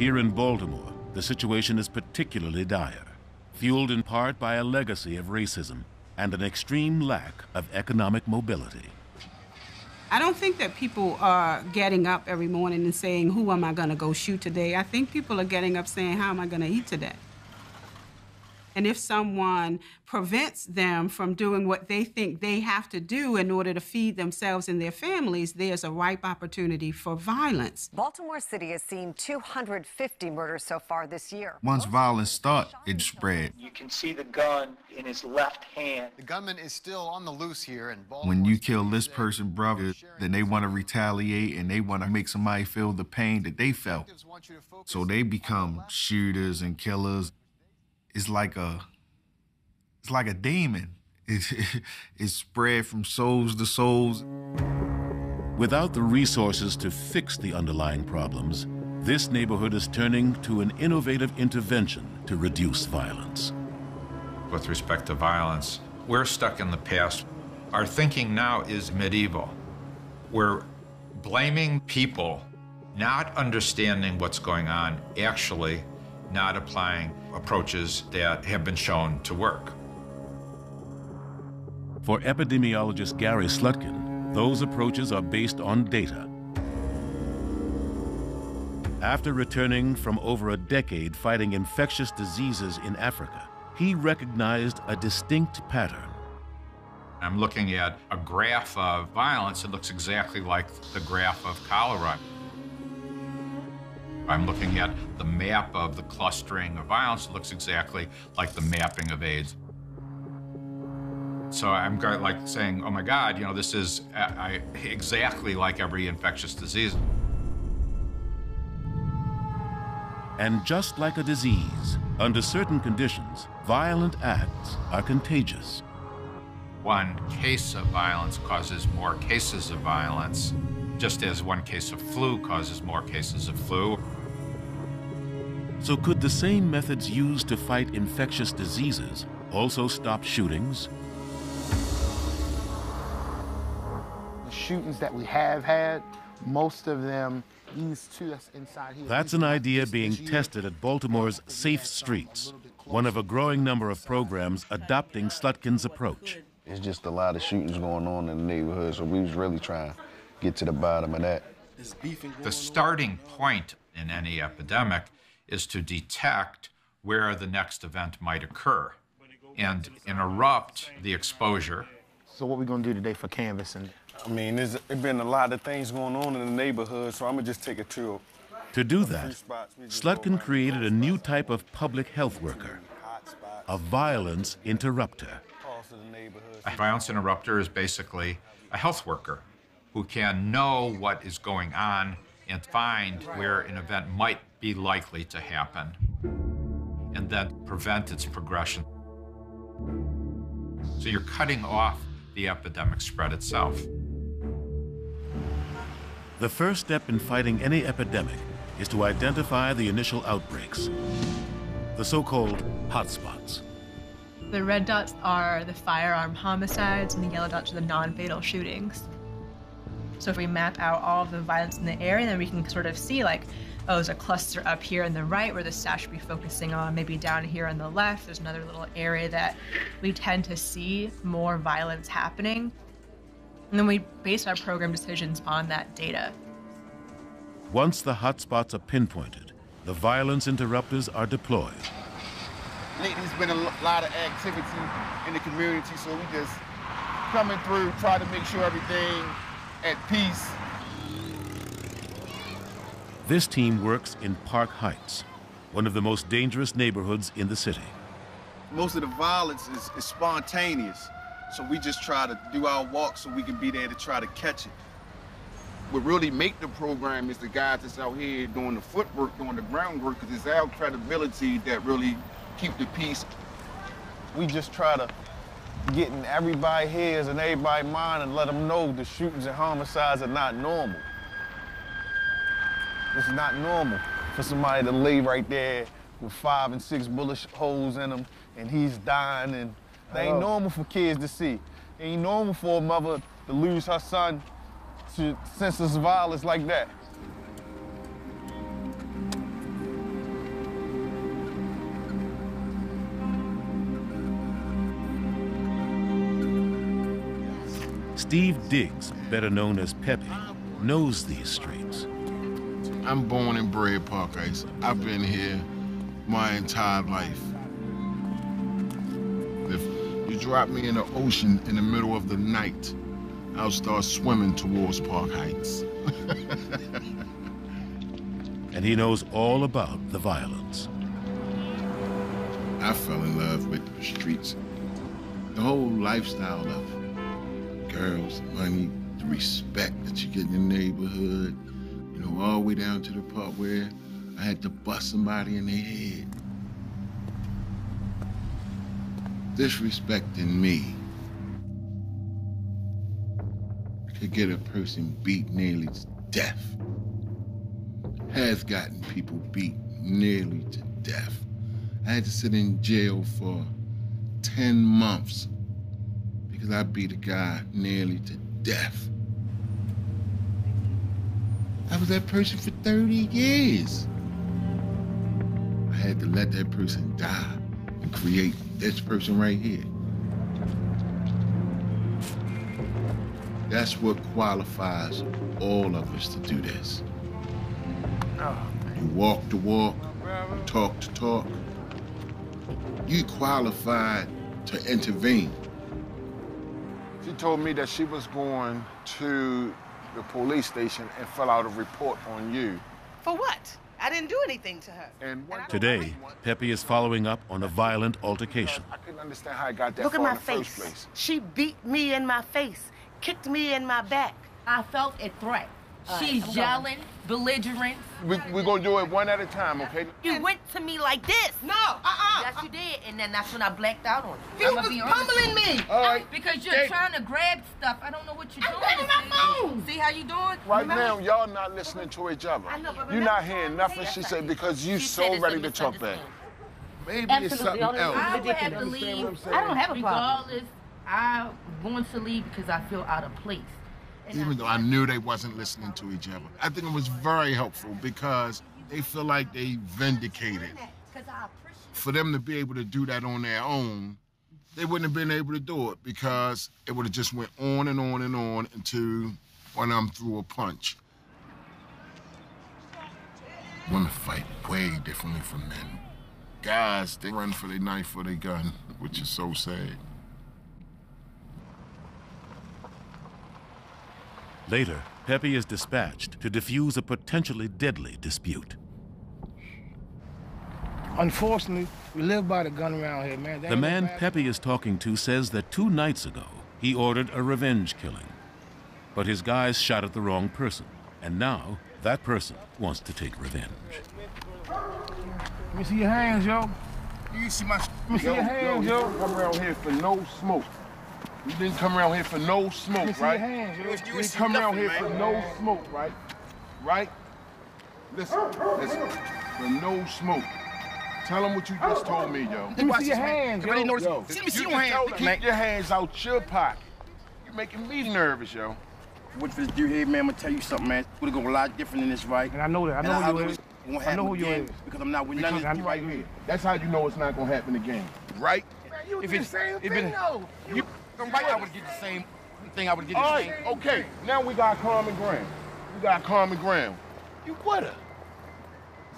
Here in Baltimore, the situation is particularly dire, fueled in part by a legacy of racism and an extreme lack of economic mobility. I don't think that people are getting up every morning and saying, Who am I going to go shoot today? I think people are getting up saying, How am I going to eat today? And if someone prevents them from doing what they think they have to do in order to feed themselves and their families, there's a ripe opportunity for violence. Baltimore City has seen 250 murders so far this year. Once violence starts, it spread. You can see the gun in his left hand. The gunman is still on the loose here in Baltimore. When you kill this person, brother, then they want to retaliate and they want to make somebody feel the pain that they felt. So they become shooters and killers it's like a it's like a demon. It's, it's spread from souls to souls. Without the resources to fix the underlying problems, this neighborhood is turning to an innovative intervention to reduce violence. With respect to violence, we're stuck in the past. Our thinking now is medieval. We're blaming people, not understanding what's going on actually not applying approaches that have been shown to work. For epidemiologist Gary Slutkin, those approaches are based on data. After returning from over a decade fighting infectious diseases in Africa, he recognized a distinct pattern. I'm looking at a graph of violence that looks exactly like the graph of cholera. I'm looking at the map of the clustering of violence. It looks exactly like the mapping of AIDS. So I'm like saying, oh my God, you know, this is I, exactly like every infectious disease. And just like a disease, under certain conditions, violent acts are contagious. One case of violence causes more cases of violence, just as one case of flu causes more cases of flu. So could the same methods used to fight infectious diseases also stop shootings? The shootings that we have had, most of them, these two that's inside here. That's an idea being tested at Baltimore's Safe Streets, one of a growing number of programs adopting Slutkin's approach. It's just a lot of shootings going on in the neighborhood, so we was really trying to get to the bottom of that. The starting point in any epidemic is to detect where the next event might occur and interrupt the exposure. So what are we going to do today for canvassing? I mean, there's been a lot of things going on in the neighborhood, so I'm going to just take a tour. To do that, Slutkin created a new type of public health worker, a violence interrupter. A violence interrupter is basically a health worker who can know what is going on and find where an event might be likely to happen and then prevent its progression. So you're cutting off the epidemic spread itself. The first step in fighting any epidemic is to identify the initial outbreaks, the so-called hotspots. The red dots are the firearm homicides, and the yellow dots are the non-fatal shootings. So if we map out all of the violence in the area, then we can sort of see like, oh, there's a cluster up here on the right where the SASH should be focusing on. Maybe down here on the left, there's another little area that we tend to see more violence happening. And then we base our program decisions on that data. Once the hotspots are pinpointed, the violence interrupters are deployed. Lately, there's been a lot of activity in the community, so we just coming through, try to make sure everything at peace. This team works in Park Heights, one of the most dangerous neighborhoods in the city. Most of the violence is, is spontaneous, so we just try to do our walk so we can be there to try to catch it. What really make the program is the guys that's out here doing the footwork, doing the groundwork, because it's our credibility that really keep the peace. We just try to getting everybody hears and everybody mind and let them know the shootings and homicides are not normal. This is not normal for somebody to lay right there with five and six bullet holes in him and he's dying and they ain't normal for kids to see. It ain't normal for a mother to lose her son to senseless violence like that. Steve Diggs, better known as Pepe, knows these streets. I'm born and bred Park Heights. I've been here my entire life. If you drop me in the ocean in the middle of the night, I'll start swimming towards Park Heights. and he knows all about the violence. I fell in love with the streets. The whole lifestyle of girls, money, the respect that you get in the neighborhood, you know, all the way down to the part where I had to bust somebody in the head. Disrespecting me could get a person beat nearly to death. Has gotten people beat nearly to death. I had to sit in jail for 10 months because I beat a guy nearly to death. I was that person for 30 years. I had to let that person die and create this person right here. That's what qualifies all of us to do this. You walk the walk, you talk to talk. You qualified to intervene. She told me that she was going to the police station and fill out a report on you. For what? I didn't do anything to her. And Today, Pepe is following up on a violent altercation. I couldn't understand how I got that Look at my in the face. first place. She beat me in my face, kicked me in my back. I felt a threat. All right, She's I'm going. yelling, belligerent. We, we're gonna do it one at a time, okay? You went to me like this. No, uh-uh. Yes, you did, and then that's when I blacked out on you. You was be honest with pummeling me. All right. Because you're Hey. trying to grab stuff. I don't know what you're I'm doing. grabbing my See? phone. See how you doing? Right Remember? now, y'all not listening to each other. I know, but You're not hearing nothing she said because you She so ready to talk back. Maybe it's Absolutely. something All else. I would have to Ridiculous. leave. I don't have a problem. Regardless, I'm going to leave because I feel out of place. Even though I knew they wasn't listening to each other. I think it was very helpful because they feel like they vindicated. For them to be able to do that on their own, they wouldn't have been able to do it because it would have just went on and on and on until one of them threw a punch. Women fight way differently from men. Guys, they run for their knife or their gun, which is so sad. Later, Pepe is dispatched to defuse a potentially deadly dispute. Unfortunately, we live by the gun around here, man. They The man bad- Pepe is talking to says that two nights ago, he ordered a revenge killing. But his guys shot at the wrong person, and now that person wants to take revenge. Let me see your hands, yo. You see my Let me see your hands, you yo. come around here for no smoke. You didn't come around here for no smoke, see right? your hands, yo. You didn't come around here for no smoke, right? Right? Listen, listen. For no smoke. Tell them what you just told me, yo. Let me see your hands, yo. Yo, Yo. you Let me see your hands, told man. Keep your hands out your pocket. You're making me nervous, yo. What for this dude here, man, I'm gonna tell you something, man. Would have go a lot different in this fight. And I know that. I And know who you know is. won't I know who you again is. Because I'm not with none of I'm right here. That's how you know it's not gonna happen again, right? You If did the it's- same if thing, it- though. You I'm right, I would get the same thing. I would get the All same. right, okay. Now we got common ground. We got common ground. You with her.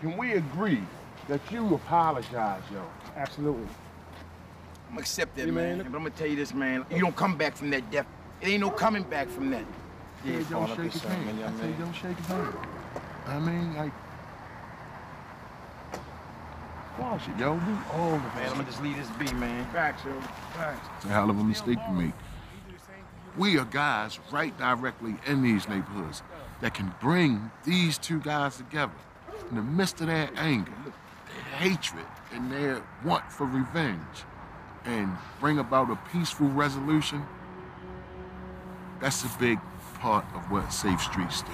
Can we agree that you apologize, yo? Absolutely. I'm gonna accept that, Yeah, man. man. But I'm gonna tell you this, man. You don't come back from that death. It ain't no coming back from that. Yeah, fall don't up shake this his hand. you know I what say I mean? don't shake his hand. I mean, like, wash it, yo. Do all of Man, I'm gonna just leave this be, man. Facts, yo. Facts. It's a hell of a mistake to make. We are guys right directly in these neighborhoods that can bring these two guys together in the midst of their anger, their hatred, and their want for revenge, and bring about a peaceful resolution. That's a big part of what Safe Streets do.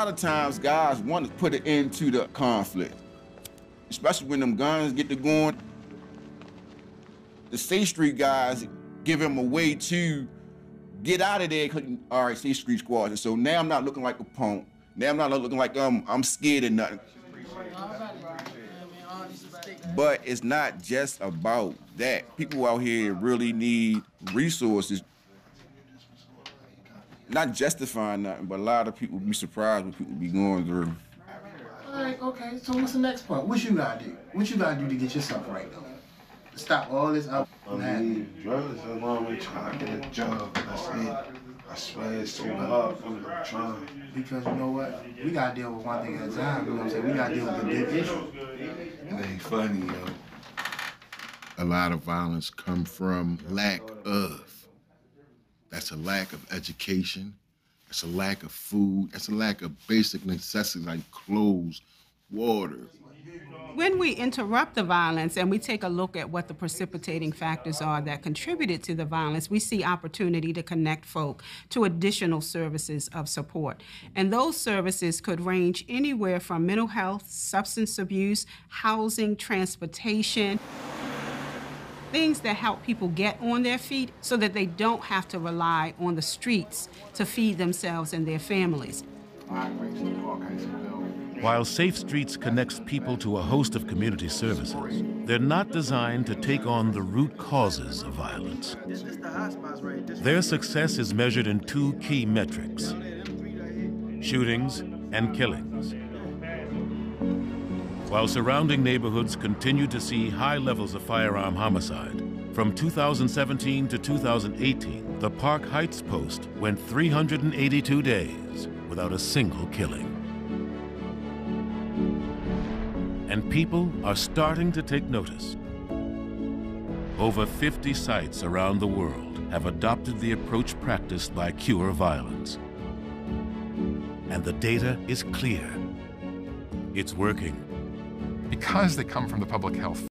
Lot of times, guys want to put an end to the conflict, especially when them guns get to going. The Safe Street guys give him a way to get out of there. All right, say street squads. And so now I'm not looking like a punk. Now I'm not looking like um, I'm scared of nothing. But it's not just about that. People out here really need resources. Not justifying nothing, but a lot of people be surprised what people be going through. All right, okay. So what's the next part? What you gotta do? What you gotta do to get yourself right though? Stop all this up from I happening. mean, drugs along with trying to get a job. That's it. I swear it's so hard for me. I'm trying. Because you know what? We gotta deal with one thing at a time. You know what I'm saying? We gotta deal with the big issue. It ain't funny, yo. A lot of violence come from lack of. That's a lack of education. That's a lack of food. That's a lack of basic necessities like clothes, water. When we interrupt the violence and we take a look at what the precipitating factors are that contributed to the violence, we see opportunity to connect folk to additional services of support. And those services could range anywhere from mental health, substance abuse, housing, transportation, things that help people get on their feet so that they don't have to rely on the streets to feed themselves and their families. While Safe Streets connects people to a host of community services, they're not designed to take on the root causes of violence. Their success is measured in two key metrics shootings and killings. While surrounding neighborhoods continue to see high levels of firearm homicide, from 2017 to 2018, the Park Heights Post went 382 days without a single killing. And people are starting to take notice. Over 50 sites around the world have adopted the approach practiced by Cure Violence. And the data is clear. It's working. Because they come from the public health